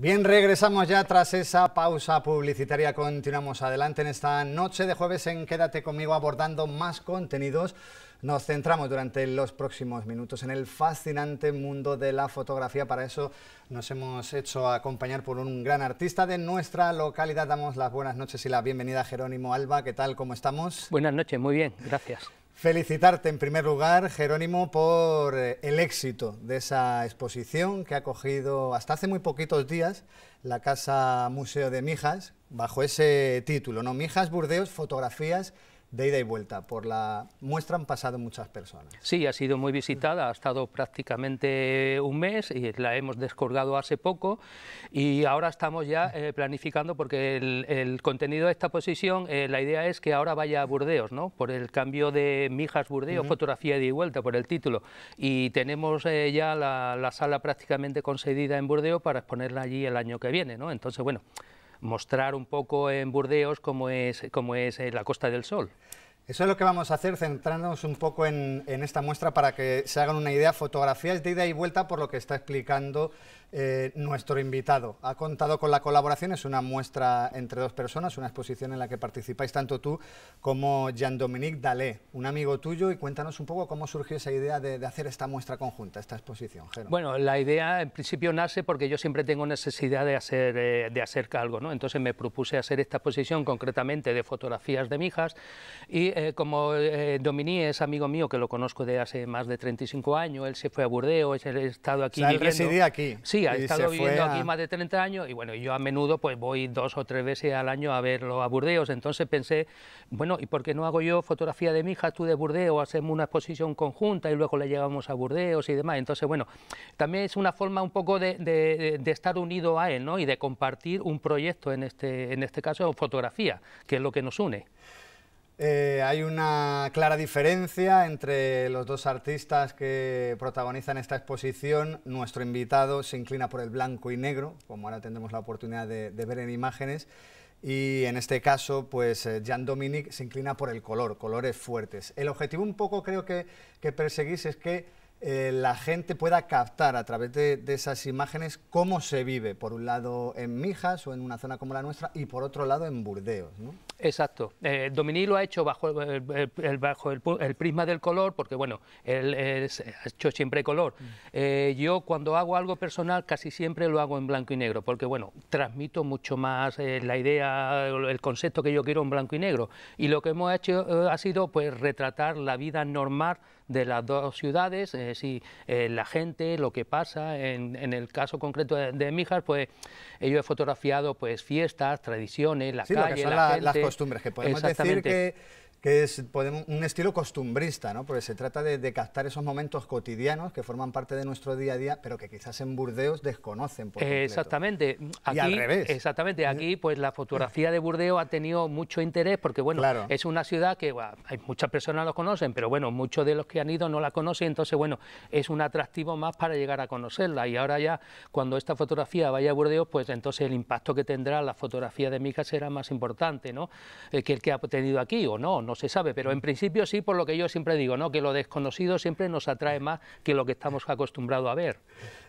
Bien, regresamos ya tras esa pausa publicitaria. Continuamos adelante en esta noche de jueves en Quédate conmigo abordando más contenidos. Nos centramos durante los próximos minutos en el fascinante mundo de la fotografía. Para eso nos hemos hecho acompañar por un gran artista de nuestra localidad. Damos las buenas noches y la bienvenida a Jerónimo Alba. ¿Qué tal? ¿Cómo estamos? Buenas noches, muy bien, gracias. Felicitarte en primer lugar, Jerónimo, por eh, el éxito de esa exposición que ha cogido hasta hace muy poquitos días la Casa Museo de Mijas, bajo ese título, ¿no? Mijas Burdeos, fotografías de ida y vuelta. Por la muestra han pasado muchas personas. Sí, ha sido muy visitada, ha estado prácticamente un mes y la hemos descolgado hace poco y ahora estamos ya eh, planificando porque el, contenido de esta exposición, eh, la idea es que ahora vaya a Burdeos, ¿no? por el cambio de Mijas Burdeos, fotografía de ida y vuelta, por el título. Y tenemos eh, ya la, la, sala prácticamente concedida en Burdeos para exponerla allí el año que viene. ¿no? Entonces, bueno, mostrar un poco en Burdeos cómo es, cómo es eh, la Costa del Sol. Eso es lo que vamos a hacer, centrándonos un poco en, esta muestra para que se hagan una idea. Fotografías de ida y vuelta por lo que está explicando eh, nuestro invitado. Ha contado con la colaboración, es una muestra entre dos personas, una exposición en la que participáis tanto tú como Jean-Dominique Dalé, un amigo tuyo, y cuéntanos un poco cómo surgió esa idea de, hacer esta muestra conjunta, esta exposición. Bueno, la idea en principio nace porque yo siempre tengo necesidad de hacer, eh, de hacer algo, ¿no? entonces me propuse hacer esta exposición concretamente de fotografías de mijas y eh, como Dominique es amigo mío, que lo conozco de hace más de 35 años, él se fue a Burdeos, él ha estado aquí o residía aquí. Sí, ha estado viviendo aquí más de 30 años y bueno, yo a menudo pues voy dos o tres veces al año a verlo a Burdeos, entonces pensé, bueno, ¿y por qué no hago yo fotografía de mi hija, tú de Burdeos, hacemos una exposición conjunta y luego le llevamos a Burdeos y demás? Entonces, bueno, también es una forma un poco de, de, estar unido a él, ¿no? Y de compartir un proyecto, en este, en este caso fotografía, que es lo que nos une. Eh, hay una clara diferencia entre los dos artistas que protagonizan esta exposición. Nuestro invitado se inclina por el blanco y negro, como ahora tendremos la oportunidad de, ver en imágenes, y en este caso, pues eh, Jean Dominique se inclina por el color, colores fuertes. El objetivo un poco creo que, que perseguís es que eh, la gente pueda captar a través de, esas imágenes cómo se vive, por un lado en Mijas o en una zona como la nuestra y por otro lado en Burdeos. Exacto. Eh, Dominique lo ha hecho bajo, el, bajo el, prisma del color, porque bueno, él, ha hecho siempre color. Mm. Eh, yo cuando hago algo personal casi siempre lo hago en blanco y negro, porque bueno, transmito mucho más eh, la idea, el concepto que yo quiero en blanco y negro. Y lo que hemos hecho ha sido pues retratar la vida normal de las dos ciudades, eh, si eh, la gente, lo que pasa, en, en el caso concreto de, de, Mijas, pues yo he fotografiado pues fiestas, tradiciones, la calle, la las costumbres, que podemos decir que que es podemos, un estilo costumbrista, ¿no? porque se trata de, captar esos momentos cotidianos que forman parte de nuestro día a día, pero que quizás en Burdeos desconocen. Por exactamente. Aquí, y al revés. Exactamente. Aquí, pues la fotografía de Burdeos ha tenido mucho interés porque, bueno, es una ciudad que hay muchas personas lo conocen, pero bueno, muchos de los que han ido no la conocen, entonces, bueno, es un atractivo más para llegar a conocerla. Y ahora ya, cuando esta fotografía vaya a Burdeos, pues entonces el impacto que tendrá la fotografía de Mijas será más importante, ¿no? Eh, que el que ha tenido aquí o no no se sabe, pero en principio sí, por lo que yo siempre digo, ¿no? que lo desconocido siempre nos atrae más que lo que estamos acostumbrados a ver.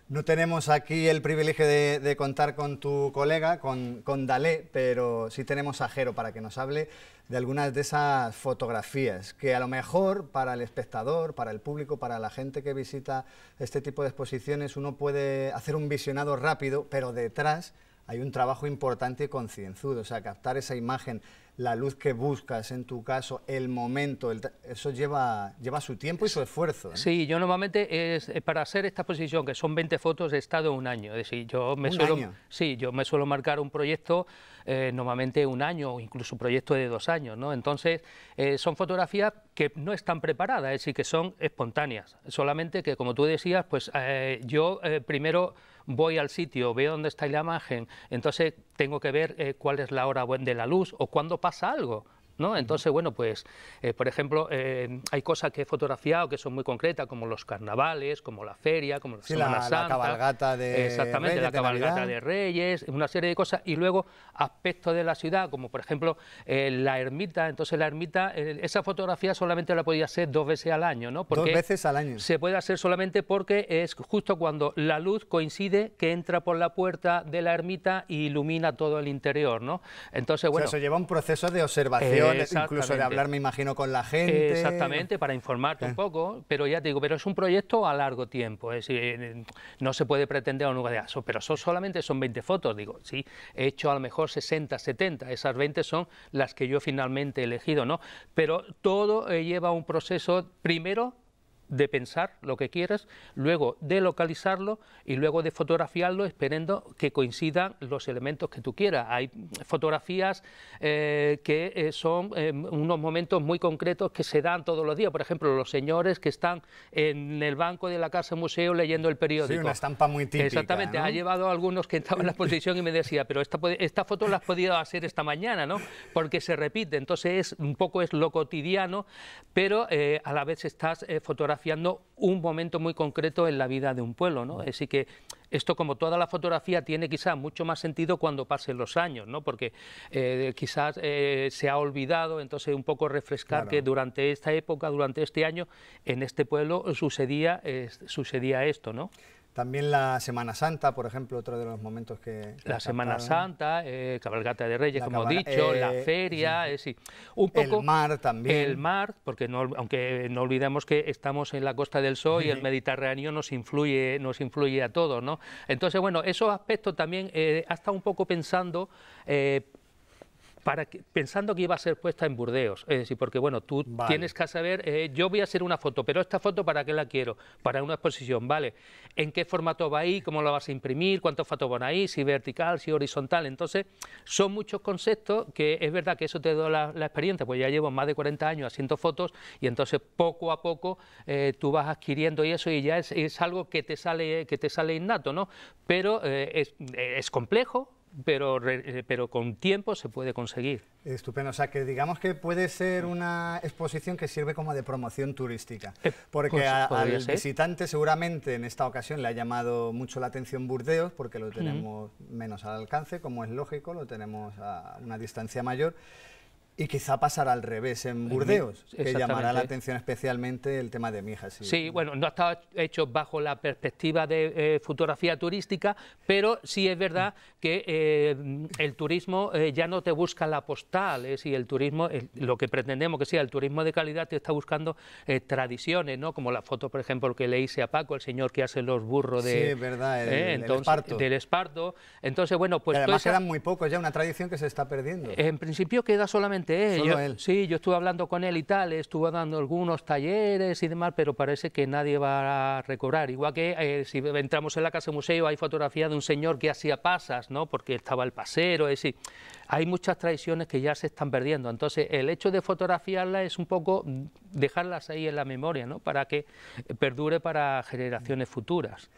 No tenemos aquí el privilegio de, contar con tu colega, con, con, Dalé, pero sí tenemos a para que nos hable de algunas de esas fotografías que a lo mejor para el espectador, para el público, para la gente que visita este tipo de exposiciones, uno puede hacer un visionado rápido, pero detrás hay un trabajo importante y concienzudo, o sea, captar esa imagen la luz que buscas en tu caso, el momento, eso lleva, lleva su tiempo y su esfuerzo. Sí, yo normalmente es, eh, para hacer esta exposición, que son 20 fotos, he estado un año. Es decir, yo me suelo, Sí, yo me suelo marcar un proyecto eh, normalmente un año o incluso un proyecto de dos años. ¿no? Entonces, eh, son fotografías que no están preparadas, es decir, que son espontáneas. Solamente que, como tú decías, pues yo primero voy al sitio, veo dónde está la imagen, entonces tengo que ver cuál es la hora de la luz o cuándo pasa algo ¿no? Entonces, bueno, pues, eh, por ejemplo, eh, hay cosas que he fotografiado que son muy concretas, como los carnavales, como la feria, como la Semana la, Santa. La cabalgata de Exactamente, Reyes, la cabalgata de, Reyes, una serie de cosas. Y luego aspectos de la ciudad, como por ejemplo eh, la ermita. Entonces, la ermita, esa fotografía solamente la podía hacer dos veces al año, ¿no? Porque dos veces al año. Se puede hacer solamente porque es justo cuando la luz coincide que entra por la puerta de la ermita y ilumina todo el interior, ¿no? Entonces, bueno... eso lleva un proceso de observación, incluso de hablar, me imagino, con la gente. Exactamente, para informarte un poco, pero ya te digo, pero es un proyecto a largo tiempo, es decir, no se puede pretender a un lugar de eso, pero son, solamente son 20 fotos, digo, sí, he hecho a lo mejor 60, 70, esas 20 son las que yo finalmente he elegido, ¿no? Pero todo eh, lleva un proceso, primero, de pensar lo que quieres, luego de localizarlo y luego de fotografiarlo esperando que coincidan los elementos que tú quieras. Hay fotografías eh, que eh, son eh, unos momentos muy concretos que se dan todos los días. Por ejemplo, los señores que están en el banco de la casa museo leyendo el periódico. Sí, una estampa muy típica. Exactamente. Ha llevado a algunos que estaban en la exposición y me decía, pero esta, esta foto la has podido hacer esta mañana, ¿no? Porque se repite. Entonces, es, un poco es lo cotidiano, pero a la vez estás fotografiando un momento muy concreto en la vida de un pueblo, ¿no? Así que esto, como toda la fotografía, tiene quizás mucho más sentido cuando pasen los años, ¿no? Porque eh, quizás eh, se ha olvidado, entonces un poco refrescar que durante esta época, durante este año, en este pueblo sucedía, sucedía esto, ¿no? También la Semana Santa, por ejemplo, otro de los momentos que... la Semana Santa, eh, Cabalgata de Reyes, como he dicho, la eh, feria, sí. un poco... El mar también. El mar, porque no, aunque no olvidemos que estamos en la Costa del Sol y el Mediterráneo nos influye, nos influye a todos, ¿no? Entonces, bueno, esos aspectos también eh, ha estado un poco pensando pensando que iba a ser puesta en Burdeos. Es decir, porque bueno, tú tienes que saber, eh, yo voy a hacer una foto, pero esta foto ¿para qué la quiero? Para una exposición, ¿vale? ¿En qué formato va ahí? ¿Cómo lo vas a imprimir? ¿Cuántos fotos van ahí? ¿Si vertical? ¿Si horizontal? Entonces, son muchos conceptos que es verdad que eso te da la, experiencia, pues ya llevo más de 40 años haciendo fotos y entonces poco a poco eh, tú vas adquiriendo y eso y ya es, algo que te sale, que te sale innato, ¿no? Pero eh, es, es complejo, pero, eh, pero con tiempo se puede conseguir. Estupendo, o sea que digamos que puede ser una exposición que sirve como de promoción turística, eh, porque pues, al visitante seguramente en esta ocasión le ha llamado mucho la atención Burdeos, porque lo tenemos menos al alcance, como es lógico, lo tenemos a una distancia mayor, y quizá pasará al revés en Burdeos, que llamará la atención especialmente el tema de Mijas. Sí, bueno, no está hecho bajo la perspectiva de eh, fotografía turística, pero sí es verdad que eh, el turismo eh, ya no te busca la postal, es decir, el turismo, lo que pretendemos que sea el turismo de calidad, te está buscando tradiciones, ¿no? Como la foto, por ejemplo, que le hice a Paco, el señor que hace los burros de... Sí, es verdad, el, esparto. Del esparto. Entonces, bueno, pues... además quedan muy pocos ya, una tradición que se está perdiendo. En principio queda solamente Sí, yo estuve hablando con él y tal, estuvo dando algunos talleres y demás, pero parece que nadie va a recobrar. Igual que eh, si entramos en la casa museo hay fotografía de un señor que hacía pasas, ¿no? Porque estaba el pasero, es decir, hay muchas tradiciones que ya se están perdiendo. Entonces, el hecho de fotografiarlas es un poco dejarlas ahí en la memoria, ¿no? Para que perdure para generaciones futuras.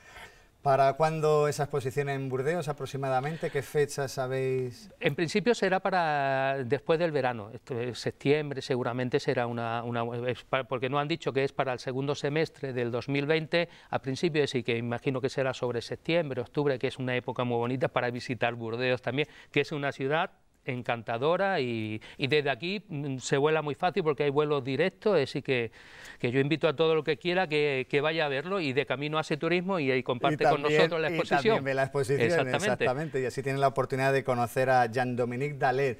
¿Para cuándo esa exposición en Burdeos aproximadamente? ¿Qué fechas sabéis? En principio será para después del verano, septiembre seguramente será una, porque no han dicho que es para el segundo semestre del 2020, a principio sí que imagino que será sobre septiembre, octubre, que es una época muy bonita para visitar Burdeos también, que es una ciudad encantadora y, desde aquí mm, se vuela muy fácil porque hay vuelos directos, así que, que yo invito a todo lo que quiera que, vaya a verlo y de camino hace turismo y, ahí comparte con nosotros la exposición. Y también ve la exposición, exactamente. y así tiene la oportunidad de conocer a Jean-Dominique Dalet.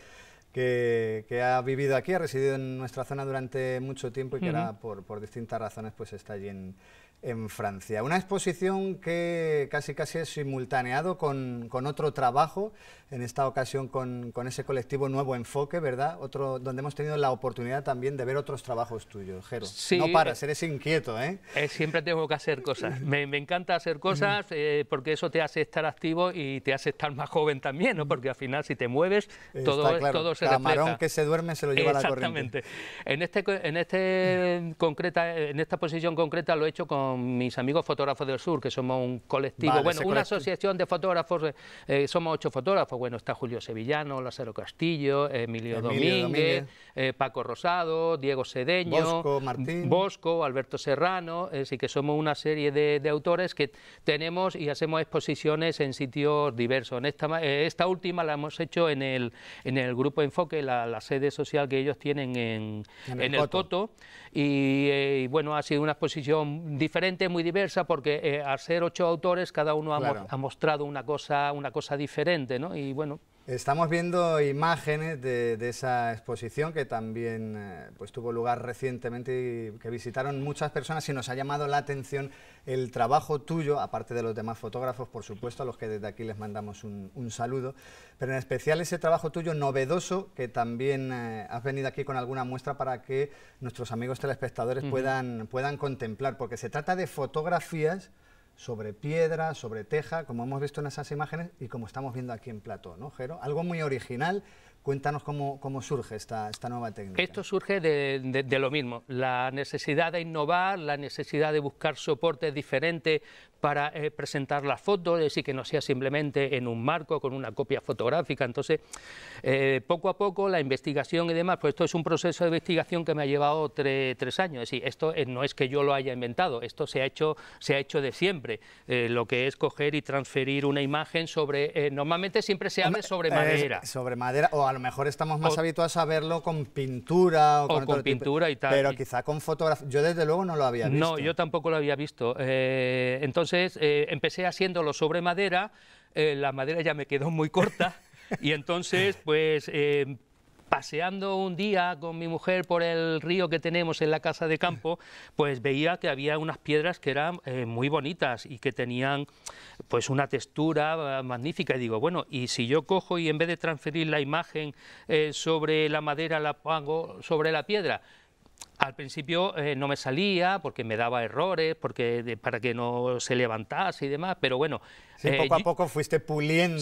Que, que, ha vivido aquí, ha residido en nuestra zona durante mucho tiempo y que ahora por, por distintas razones pues está allí en, en Francia. Una exposición que casi casi es simultaneado con, con otro trabajo, en esta ocasión con, con, ese colectivo Nuevo Enfoque, ¿verdad? Otro donde hemos tenido la oportunidad también de ver otros trabajos tuyos, Jero. no paras, eh, eres inquieto, ¿eh? ¿eh? Siempre tengo que hacer cosas. Me, me encanta hacer cosas eh, porque eso te hace estar activo y te hace estar más joven también, ¿no? Porque al final si te mueves, todo, todo se Camarón que se duerme se lo lleva la corriente. En, este, en, este concreta, en esta posición concreta lo he hecho con con mis amigos fotógrafos del sur, que somos un colectivo, bueno, una asociación de fotógrafos, eh, eh, somos ocho fotógrafos, bueno, está Julio Sevillano, Lázaro Castillo, Emilio, Domínguez, Paco Rosado, Diego Sedeño, Bosco, Martín. Bosco, Alberto Serrano, así que somos una serie de, autores que tenemos y hacemos exposiciones en sitios diversos. En esta, esta última la hemos hecho en el, en el Grupo Enfoque, la, sede social que ellos tienen en, en el, Coto, y, bueno, ha sido una exposición diferente, muy diversa, porque eh, al ser ocho autores, cada uno ha, mostrado una cosa, una cosa diferente, ¿no? Y bueno, Estamos viendo imágenes de, esa exposición que también eh, pues tuvo lugar recientemente y que visitaron muchas personas y nos ha llamado la atención el trabajo tuyo, aparte de los demás fotógrafos, por supuesto, a los que desde aquí les mandamos un, saludo, pero en especial ese trabajo tuyo novedoso que también eh, has venido aquí con alguna muestra para que nuestros amigos telespectadores puedan, puedan contemplar, porque se trata de fotografías sobre piedra, sobre teja, como hemos visto en esas imágenes y como estamos viendo aquí en Plató, ¿no, Jero? Algo muy original. Cuéntanos cómo, cómo surge esta, esta, nueva técnica. Esto surge de, de, lo mismo, la necesidad de innovar, la necesidad de buscar soportes diferentes para eh, presentar las fotos, es decir, que no sea simplemente en un marco con una copia fotográfica. Entonces, eh, poco a poco la investigación y demás, pues esto es un proceso de investigación que me ha llevado tres años. Es decir, esto eh, no es que yo lo haya inventado, esto se ha hecho, se ha hecho de siempre. lo que es coger y transferir una imagen sobre, normalmente siempre se habla sobre madera. sobre madera, o a lo mejor estamos más habituados a verlo con pintura o, con, pintura y tal. Pero quizá con fotografía. Yo desde luego no lo había visto. No, yo tampoco lo había visto. entonces entonces eh, empecé haciéndolo sobre madera, eh, la madera ya me quedó muy corta y entonces pues eh, paseando un día con mi mujer por el río que tenemos en la casa de campo, pues veía que había unas piedras que eran muy bonitas y que tenían pues una textura magnífica. Y digo, bueno, y si yo cojo y en vez de transferir la imagen sobre la madera la pongo sobre la piedra, al principio eh, no me salía porque me daba errores, porque para que no se levantase y demás, pero bueno. Sí, poco a eh, poco fuiste puliendo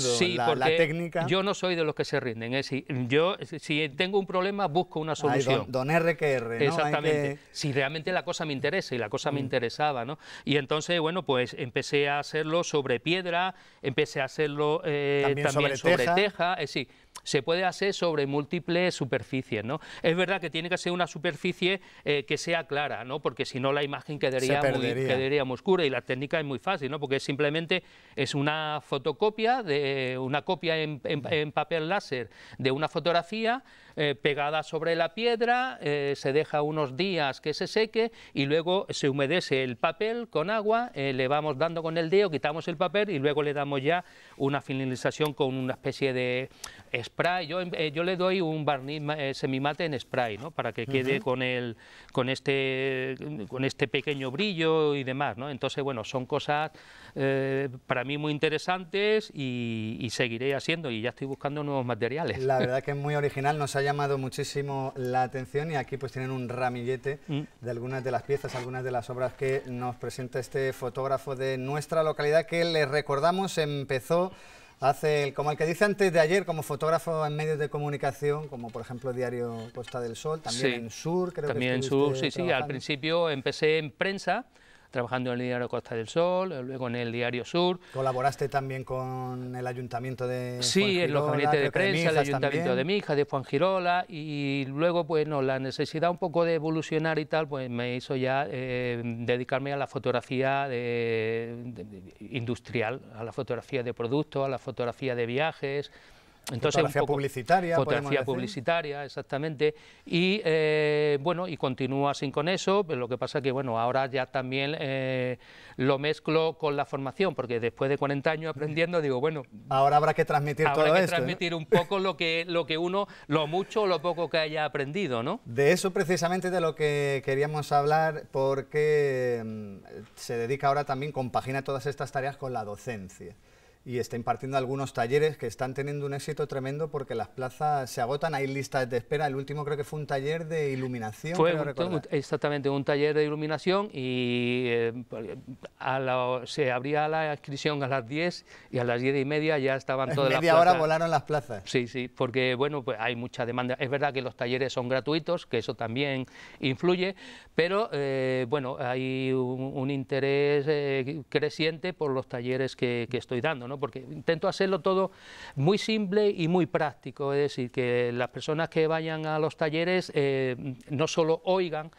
la, técnica. Yo no soy de los que se rinden. ¿eh? Si, yo, si tengo un problema, busco una solución. don, R que R. ¿no? Exactamente. Si realmente la cosa me interesa y la cosa me mm. interesaba, ¿no? Y entonces, bueno, pues empecé a hacerlo sobre piedra, empecé a hacerlo también, sobre, teja. Es decir, se puede hacer sobre múltiples superficies, ¿no? Es verdad que tiene que ser una superficie eh, que sea clara, ¿no? Porque si no la imagen quedaría muy, quedaría muy oscura y la técnica es muy fácil, ¿no? Porque simplemente es una fotocopia, de una copia en, papel láser de una fotografía eh, pegada sobre la piedra, eh, se deja unos días que se seque y luego se humedece el papel con agua, le vamos dando con el dedo, quitamos el papel y luego le damos ya una finalización con una especie de spray, yo, eh, yo le doy un barniz eh, semimate en spray, ¿no? Para que quede con, el, con, este, con este pequeño brillo y demás, ¿no? Entonces, bueno, son cosas eh, para mí muy interesantes y, seguiré haciendo y ya estoy buscando nuevos materiales. La verdad que es muy original, nos ha llamado muchísimo la atención y aquí pues tienen un ramillete mm. de algunas de las piezas, algunas de las obras que nos presenta este fotógrafo de nuestra localidad que les recordamos empezó hace, como el que dice antes de ayer, como fotógrafo en medios de comunicación, como por ejemplo Diario Costa del Sol, también en Sur, creo también en Sur, sí, sí, al principio empecé en prensa, trabajando en el diario Costa del Sol, luego en el diario Sur. ¿Colaboraste también con el ayuntamiento de Sí, en los gabinetes de prensa, el ayuntamiento de Mija, de Fuangirola, y luego, pues no, la necesidad un poco de evolucionar y tal, pues me hizo ya eh, dedicarme a la fotografía industrial, a la fotografía de productos, a la fotografía de viajes, entonces, fotografía publicitaria. Fotografía publicitaria, exactamente. Y eh, bueno, y continúo así con eso, pero lo que pasa que bueno, ahora ya también eh, lo mezclo con la formación, porque después de 40 años aprendiendo, digo, bueno... Ahora habrá que transmitir todo esto. Habrá que transmitir un poco lo que, lo que uno, lo mucho o lo poco que haya aprendido, ¿no? De eso precisamente de lo que queríamos hablar, porque mm, se dedica ahora también, compagina todas estas tareas con la docencia. Y está impartiendo algunos talleres que están teniendo un éxito tremendo porque las plazas se agotan, hay listas de espera. El último creo que fue un taller de iluminación. Fue exactamente un taller de iluminación y eh, se abría la inscripción a las 10 y a las 10 y media ya estaban todas las plazas. media hora volaron las plazas. Sí, sí, porque bueno, pues hay mucha demanda. Es verdad que los talleres son gratuitos, que eso también influye, pero eh, bueno, hay un, interés eh, creciente por los talleres que, que estoy dando, ¿no? porque intento hacerlo todo muy simple y muy práctico, es decir, que las personas que vayan a los talleres eh, no solo oigan,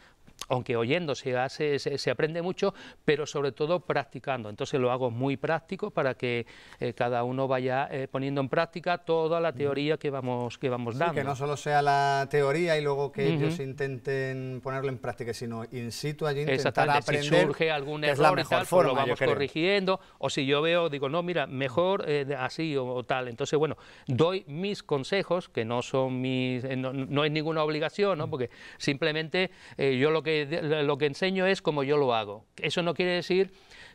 aunque oyendo se, hace, se, aprende mucho, pero sobre todo practicando. Entonces lo hago muy práctico para que eh, cada uno vaya eh, poniendo en práctica toda la teoría que vamos, que vamos dando. que no solo sea la teoría y luego que ellos intenten ponerlo en práctica, sino in situ allí intentar aprender. Si surge algún error y tal, pues lo vamos corrigiendo. O si yo veo, digo, no, mira, mejor eh, así o, tal. Entonces, bueno, doy mis consejos, que no son mis, no, no es ninguna obligación, ¿no? porque simplemente yo lo que lo que enseño es como yo lo hago. Eso no quiere decir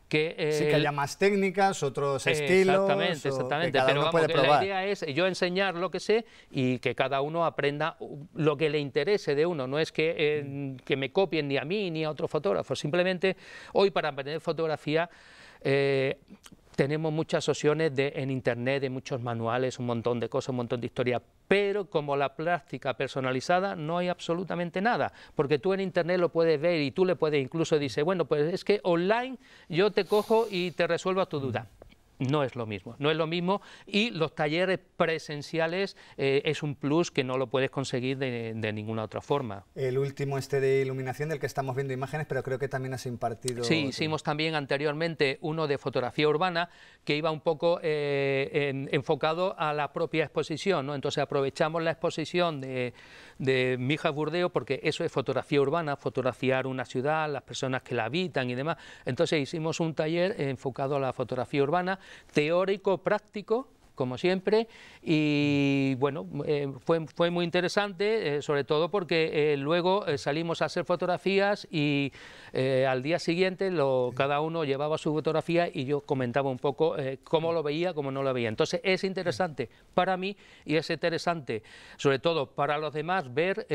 que, sí, que haya más técnicas, otros estilos. Exactamente, exactamente. Pero la idea es yo enseñar lo que sé y que cada uno aprenda lo que le interese de uno. No es que, eh, que me copien ni a mí ni a otro fotógrafo. Simplemente hoy para aprender fotografía eh, tenemos muchas opciones de, en Internet, de muchos manuales, un montón de cosas, un montón de historia, pero como la práctica personalizada no hay absolutamente nada, porque tú en Internet lo puedes ver y tú le puedes incluso decir, bueno, pues es que online yo te cojo y te resuelvo tu duda no es lo mismo, no es lo mismo y los talleres presenciales eh, es un plus que no lo puedes conseguir de, ninguna otra forma. El último este de iluminación del que estamos viendo imágenes, pero creo que también has impartido... Sí, hicimos también anteriormente uno de fotografía urbana que iba un poco eh, enfocado a la propia exposición, ¿no? entonces aprovechamos la exposición de, de Mija Burdeo porque eso es fotografía urbana, fotografiar una ciudad, las personas que la habitan y demás, entonces hicimos un taller enfocado a la fotografía urbana teórico, práctico, como siempre, y bueno, eh, fue, fue, muy interesante, eh, sobre todo porque eh, luego salimos a hacer fotografías y al día siguiente cada uno llevaba su fotografía y yo comentaba un poco cómo lo veía, cómo no lo veía. Entonces es interesante para mí y es interesante, sobre todo para los demás, ver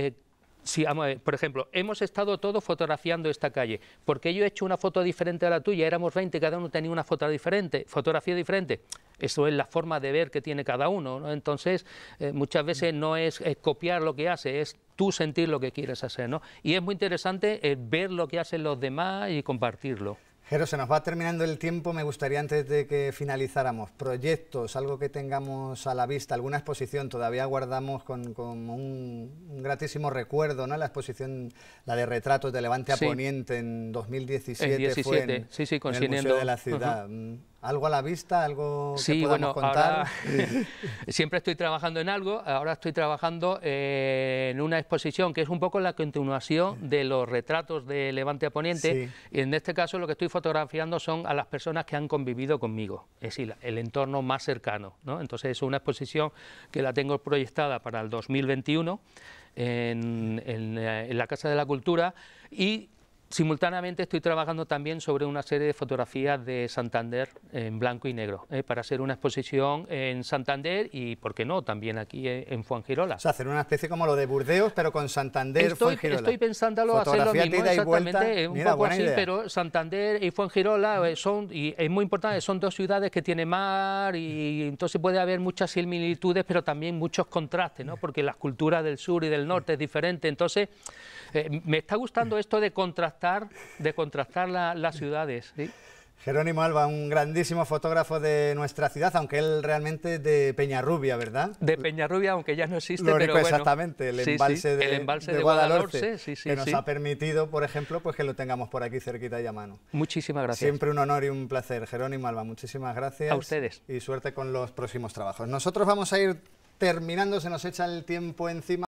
si, por ejemplo, hemos estado todos fotografiando esta calle, porque yo he hecho una foto diferente a la tuya, éramos 20, cada uno tenía una foto diferente, fotografía diferente. Eso es la forma de ver que tiene cada uno. Entonces, eh, muchas veces no es, copiar lo que hace, es tú sentir lo que quieres hacer. ¿no? Y es muy interesante eh, ver lo que hacen los demás y compartirlo. Pero se nos va terminando el tiempo, me gustaría antes de que finalizáramos, proyectos, algo que tengamos a la vista, alguna exposición, todavía guardamos con, un, gratísimo recuerdo, ¿no? La exposición, la de retratos de Levante a Poniente en 2017, fue en, sí, sí, el Museo de la Ciudad. ¿Algo a la vista? ¿Algo que podamos contar? siempre estoy trabajando en algo, ahora estoy trabajando eh, en una exposición que es un poco la continuación de los retratos de Levante a Poniente, y en este caso lo que estoy fotografiando son a las personas que han convivido conmigo, es decir, el entorno más cercano. ¿no? Entonces es una exposición que la tengo proyectada para el 2021 en, en la Casa de la Cultura y Simultáneamente estoy trabajando también sobre una serie de fotografías de Santander en blanco y negro, eh, para hacer una exposición en Santander y, ¿por qué no?, también aquí en Fuengirola. O sea, hacer una especie como lo de Burdeos, pero con Santander, estoy, Fuengirola. Estoy pensándolo hacer lo mismo, exactamente, un poco así, pero Santander y Fuengirola eh, son, y es muy importante, son dos ciudades que tienen mar y entonces puede haber muchas similitudes, pero también muchos contrastes, ¿no?, porque la cultura del sur y del norte es diferente, entonces eh, me está gustando esto de contrastar, de contrastar las ciudades. Jerónimo Alba, un grandísimo fotógrafo de nuestra ciudad, aunque él realmente de Peñarrubia, ¿verdad? De Peñarrubia, aunque ya no existe, pero exactamente, el embalse, de, de, Guadalhorce, que nos ha permitido, por ejemplo, pues que lo tengamos por aquí cerquita y a mano. Muchísimas gracias. Siempre un honor y un placer. Jerónimo Alba, muchísimas gracias. A ustedes. Y suerte con los próximos trabajos. Nosotros vamos a ir terminando, se nos echa el tiempo encima.